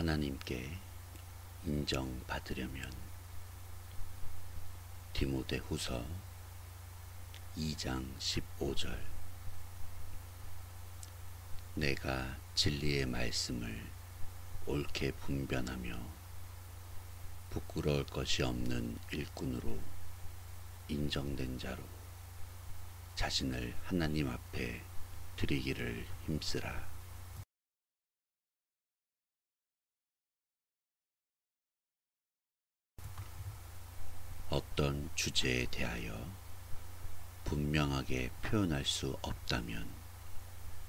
하나님께 인정받으려면 디모데 후서 2장 15절 내가 진리의 말씀을 옳게 분변하며 부끄러울 것이 없는 일꾼으로 인정된 자로 자신을 하나님 앞에 드리기를 힘쓰라. 어떤 주제에 대하여 분명하게 표현할 수 없다면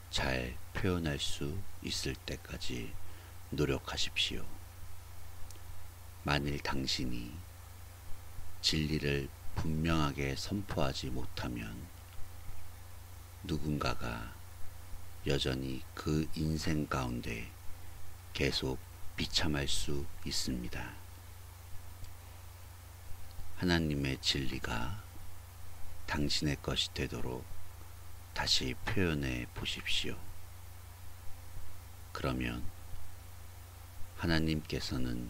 잘 표현할 수 있을 때까지 노력하십시오. 만일 당신이 진리를 분명하게 선포하지 못하면 누군가가 여전히 그 인생 가운데 계속 비참할 수 있습니다. 하나님의 진리가 당신의 것이 되도록 다시 표현해 보십시오. 그러면 하나님께서는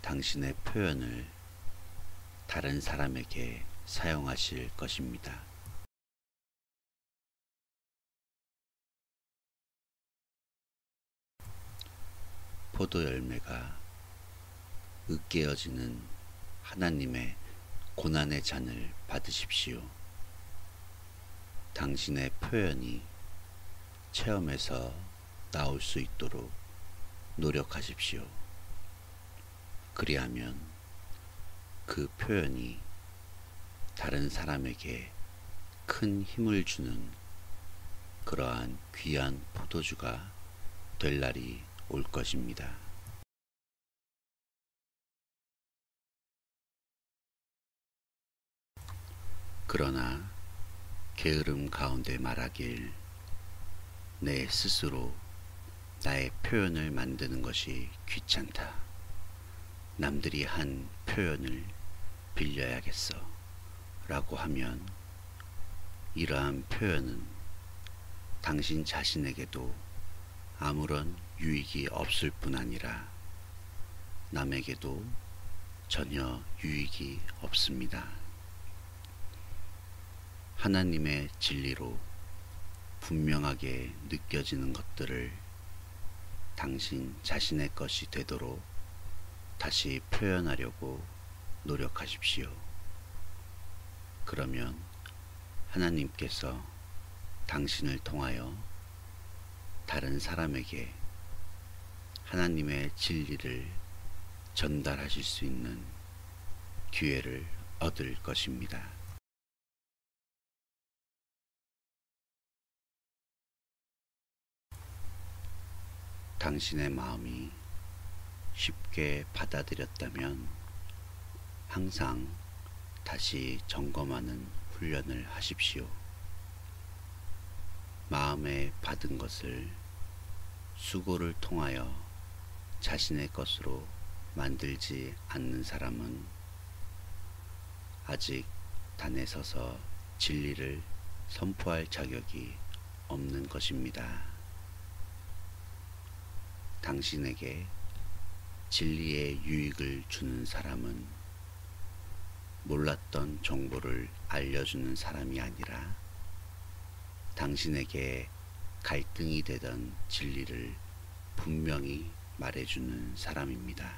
당신의 표현을 다른 사람에게 사용하실 것입니다. 포도 열매가 으깨어지는 하나님의 고난의 잔을 받으십시오. 당신의 표현이 체험에서 나올 수 있도록 노력하십시오. 그리하면 그 표현이 다른 사람에게 큰 힘을 주는 그러한 귀한 포도주가 될 날이 올 것입니다. 그러나 게으름 가운데 말하길 내 스스로 나의 표현을 만드는 것이 귀찮다. 남들이 한 표현을 빌려야겠어. 라고 하면 이러한 표현은 당신 자신에게도 아무런 유익이 없을 뿐 아니라 남에게도 전혀 유익이 없습니다. 하나님의 진리로 분명하게 느껴지는 것들을 당신 자신의 것이 되도록 다시 표현하려고 노력하십시오. 그러면 하나님께서 당신을 통하여 다른 사람에게 하나님의 진리를 전달하실 수 있는 기회를 얻을 것입니다. 당신의 마음이 쉽게 받아들였다면 항상 다시 점검하는 훈련을 하십시오. 마음에 받은 것을 수고를 통하여 자신의 것으로 만들지 않는 사람은 아직 단에 서서 진리를 선포할 자격이 없는 것입니다. 당신에게 진리의 유익을 주는 사람은 몰랐던 정보를 알려주는 사람이 아니라 당신에게 갈등이 되던 진리를 분명히 말해주는 사람입니다.